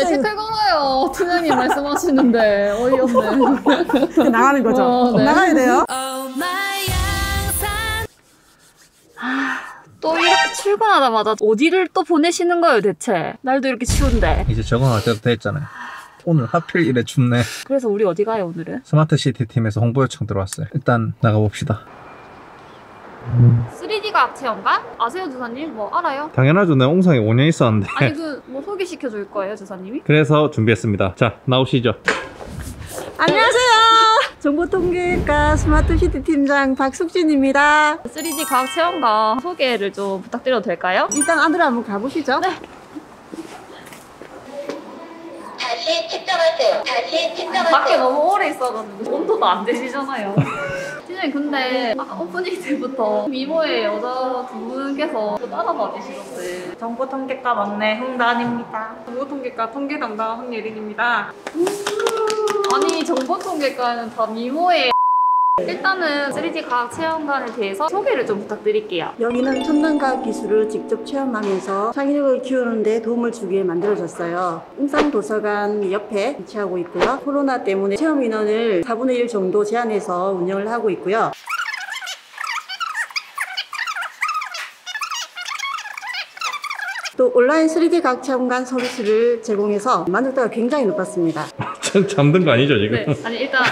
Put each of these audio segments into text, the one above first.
왜 댓글 걸어요? 팀장님 말씀하시는데 어이없네. 나가는 거죠? 어, 네. 나가야 돼요? 또 이렇게 출근하자마자 어디를 또 보내시는 거예요 대체? 날도 이렇게 추운데. 이제 적응할 때도 됐잖아요. 오늘 하필 이래 춥네. 그래서 우리 어디 가요 오늘은? 스마트 시티 팀에서 홍보 요청 들어왔어요. 일단 나가봅시다. 3D가 체험관? 아세요 주사님? 뭐 알아요? 당연하죠. 내가 옹상에 5년 있었는데. 아니 그 뭐 소개시켜 줄 거예요 주사님이? 그래서 준비했습니다. 자, 나오시죠. 안녕하세요. 정보통계과 스마트 시티 팀장 박숙진입니다. 3D 과학 체험관 소개를 좀 부탁드려도 될까요? 일단 안으로 한번 가보시죠. 다시 측정하세요. 다시 밖에 측정하세요. 너무 오래 있어가지고 온도도 안 되시잖아요. 팀장님 근데 아까 오프닝 때부터 미모의 여자 두 분께서 또 따라봐 주시던데 정보 통계과 막내 홍단입니다. 정보 통계과 통계 담당 황예린입니다. 아니 정보 통계과는 다 미모의 일단은 3D 과학 체험관에 대해서 소개를 좀 부탁드릴게요. 여기는 첨단과학 기술을 직접 체험하면서 창의력을 키우는 데 도움을 주기에 만들어졌어요. 웅상도서관 옆에 위치하고 있고요. 코로나 때문에 체험 인원을 4분의 1 정도 제한해서 운영을 하고 있고요. 또 온라인 3D 과학 체험관 서비스를 제공해서 만족도가 굉장히 높았습니다. 잠든 거 아니죠, 지금? 네, 아니 일단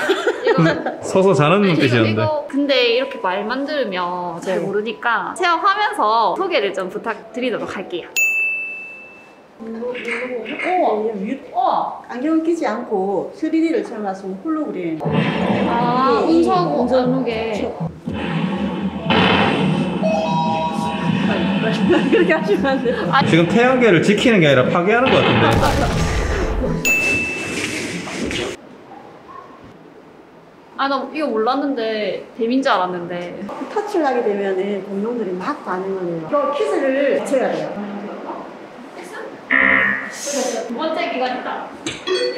이거는 서서 자는 아니, 이거, 눈빛이었는데. 이거 근데 이렇게 말만 들으면 잘 네. 모르니까 체험하면서 소개를 좀 부탁드리도록 할게요. 어, 어, 안경을 끼지 않고 3D를 체험할 수 있는 홀로그램. 아, 네. 운수하고 운수- 안무게. 그렇게 하시면 안 돼요. 지금 태양계를 지키는 게 아니라 파괴하는 것 같은데. 아, 나 이거 몰랐는데 뱀인 줄 알았는데. 터치를 하게 되면은 공룡들이 막 반응을 해요. 이거 키스를 쳐야 돼요. 두 번째 기간이다.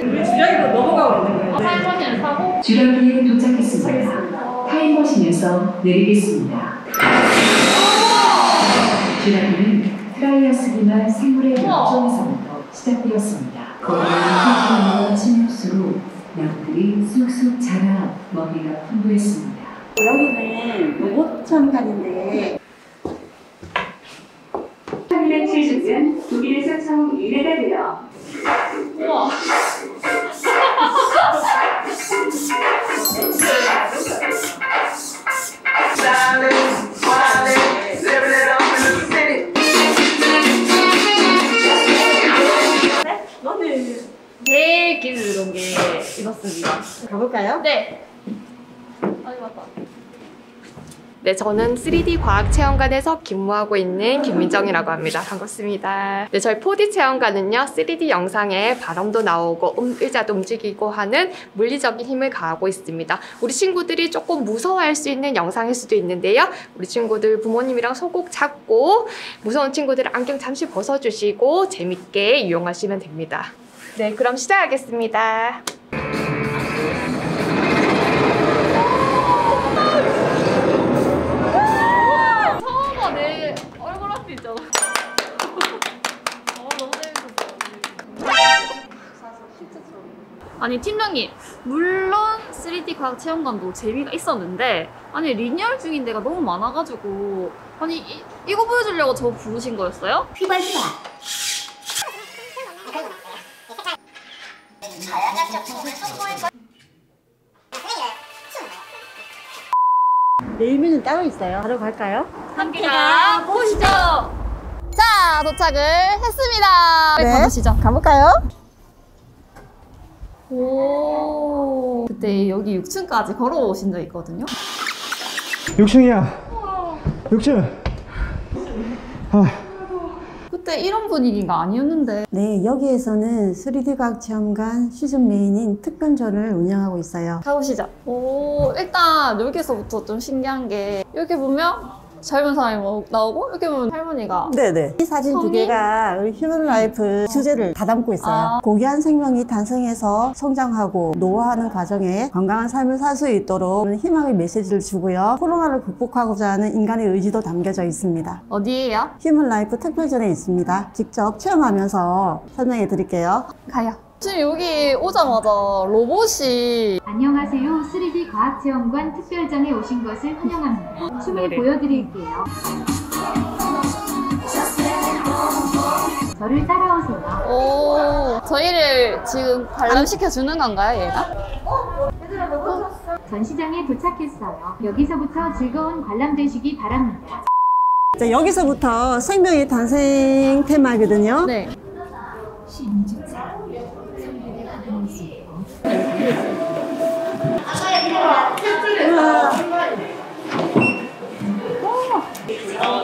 우리 주량으로 넘어가고 있는 거예요. 타임머신을 사고 주라기에 도착했습니다. 타임머신에서 내리겠습니다. 주라기는 트라이아스기나 생물의 우와. 역종에서부터 시작되었습니다. 거대한 침입수로 나무들이 쑥쑥 자라 먹이가 풍부했습니다. 여기는 로봇 체험관인데 하늘의 칠십은 독일에서 처음 유래가 우와. 너는 제일 기술이런 게 있었습니다. 가볼까요? 네. 네, 저는 3D 과학 체험관에서 근무하고 있는 김민정이라고 합니다. 반갑습니다. 네, 저희 4D 체험관은요, 3D 영상에 바람도 나오고 음, 의자도 움직이고 하는 물리적인 힘을 가하고 있습니다. 우리 친구들이 조금 무서워할 수 있는 영상일 수도 있는데요. 우리 친구들 부모님이랑 소꼭 잡고 무서운 친구들은 안경 잠시 벗어주시고 재밌게 이용하시면 됩니다. 네, 그럼 시작하겠습니다. 아니 팀장님 물론 3D 과학 체험관도 재미가 있었는데 아니 리니얼 중인 데가 너무 많아가지고 아니 이, 이거 보여주려고 저 부르신 거였어요? 선보일 것 메뉴는 따로 있어요. 바로 갈까요? 함께 가 보시죠. 자 도착을 했습니다. 네. 가보시죠. 가볼까요? 오 그때 여기 6층까지 걸어오신 적 있거든요. 6층이야. 6층. 그때 이런 분위기가 아니었는데 네, 여기에서는 3D 과학 체험관 시즌 메인인 특별전을 운영하고 있어요. 가보시죠. 오, 일단 여기서부터 좀 신기한 게 여기 보면 젊은 사람이 뭐 나오고 이렇게 보면 할머니가 네네. 이 사진 두 성인? 개가 우리 휴먼 라이프 주제를 다 담고 있어요. 아. 고귀한 생명이 탄생해서 성장하고 노화하는 과정에 건강한 삶을 살 수 있도록 희망의 메시지를 주고요. 코로나를 극복하고자 하는 인간의 의지도 담겨져 있습니다. 어디예요? 휴먼 라이프 특별전에 있습니다. 직접 체험하면서 설명해 드릴게요. 가요. 지금 여기 오자마자 로봇이 안녕하세요. 3D 과학체험관 특별전에 오신 것을 환영합니다. 춤을 노래. 보여드릴게요. 저를 따라오세요. 오 저희를 지금 관람시켜 주는 건가요, 얘가? 전시장에 도착했어요. 여기서부터 즐거운 관람 되시기 바랍니다. 자, 여기서부터 생명의 탄생 테마거든요. 네.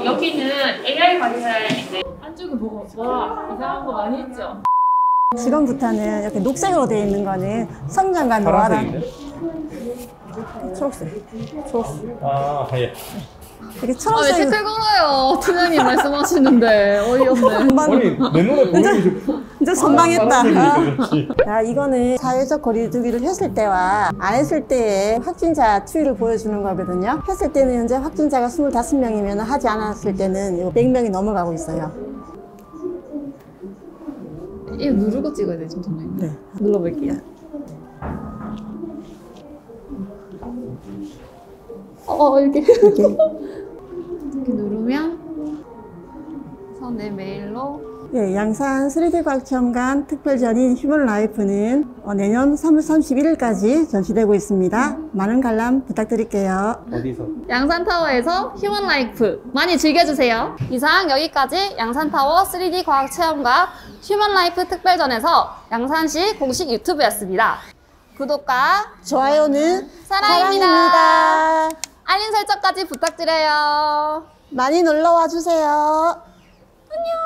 여기는 AI 관찰인데 한쪽에 보고 와 이상한 거 많이 있죠? 지금부터는 이렇게 녹색으로 되어 있는 거는 성장과 노화랑? 초록색. 초록색. 아, 예. 아, 왜 초록색. 댓글 걸어요? 팀장님 말씀하시는데 어이없네. 금방 아니, 내 눈에 보이기 이제 선방했다. 아. 이거는 사회적 거리두기를 했을 때와 안 했을 때의 확진자 추이를 보여주는 거거든요. 했을 때는 현재 확진자가 25명이면 하지 않았을 때는 100명이 넘어가고 있어요. 이거 누르고 찍어야 되죠, 선생님? 네. 눌러볼게요. 어, 이렇게. 이렇게. 이렇게 누르면 그래서 내 메일로 네, 양산 3D 과학체험관 특별전인 휴먼 라이프는 어, 내년 3월 31일까지 전시되고 있습니다. 많은 관람 부탁드릴게요. 어디서? 양산타워에서 휴먼 라이프 많이 즐겨주세요. 이상 여기까지 양산타워 3D 과학체험관 휴먼 라이프 특별전에서 양산시 공식 유튜브였습니다. 구독과 좋아요는 사랑입니다. 사랑입니다. 알림 설정까지 부탁드려요. 많이 놀러 와 주세요. 안녕.